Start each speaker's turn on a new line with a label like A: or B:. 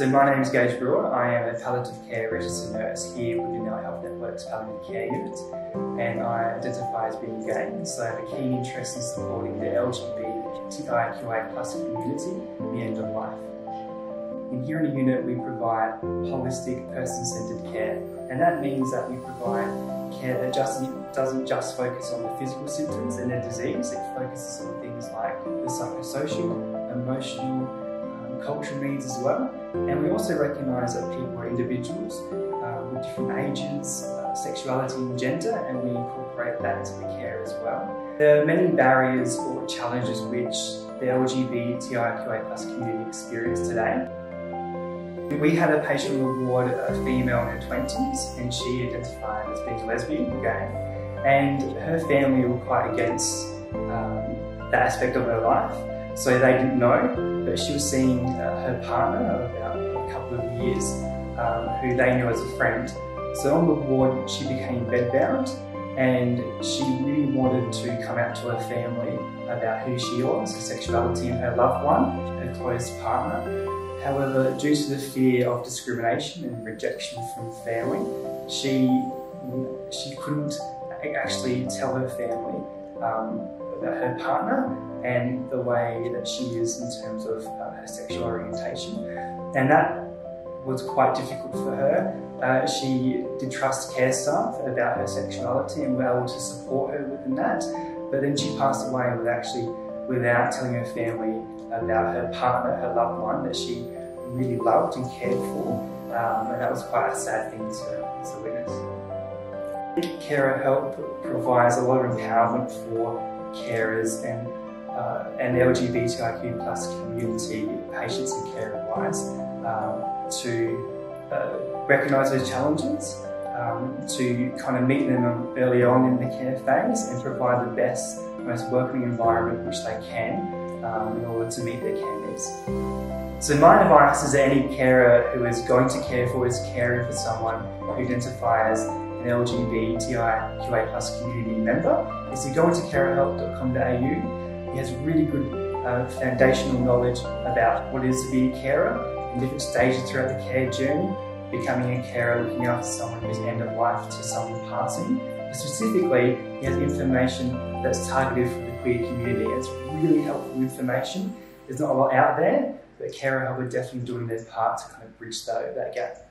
A: my name is Gage Brewer. I am a palliative care registered nurse here within our Health Network's palliative care unit and I identify as being gay so I have a keen interest in supporting the LGBTIQA plus community the end of life. And here in the unit we provide holistic person-centred care and that means that we provide care that just doesn't just focus on the physical symptoms and the disease, it focuses on things like the psychosocial, emotional, cultural needs as well. And we also recognise that people are individuals uh, with different ages, uh, sexuality and gender, and we incorporate that into the care as well. There are many barriers or challenges which the LGBTIQA community experience today. We had a patient ward, a female in her 20s, and she identified as being lesbian, gay, and her family were quite against um, that aspect of her life. So they didn't know, but she was seeing uh, her partner of about a couple of years, um, who they knew as a friend. So on the ward, she became bedbound and she really wanted to come out to her family about who she was, her sexuality and her loved one, her close partner. However, due to the fear of discrimination and rejection from family, she, she couldn't actually tell her family um, her partner and the way that she is in terms of uh, her sexual orientation. And that was quite difficult for her. Uh, she did trust care staff about her sexuality and were able to support her within that. But then she passed away with actually without telling her family about her partner, her loved one that she really loved and cared for. Um, and that was quite a sad thing to, to witness. Carer Help provides a lot of empowerment for carers and uh, and LGBTIQ plus community patients and care wise um, to uh, recognise those challenges, um, to kind of meet them early on in the care phase and provide the best, most welcoming environment which they can um, in order to meet their care needs. So my advice is that any carer who is going to care for is caring for someone who identifies LGBTIQA plus community member is to go into carerhelp.com.au he has really good uh, foundational knowledge about what it is to be a carer in different stages throughout the care journey, becoming a carer, looking after someone who's end of life to someone passing. But specifically, he has information that's targeted for the queer community. It's really helpful information. There's not a lot out there, but Carer are definitely doing their part to kind of bridge that, that gap.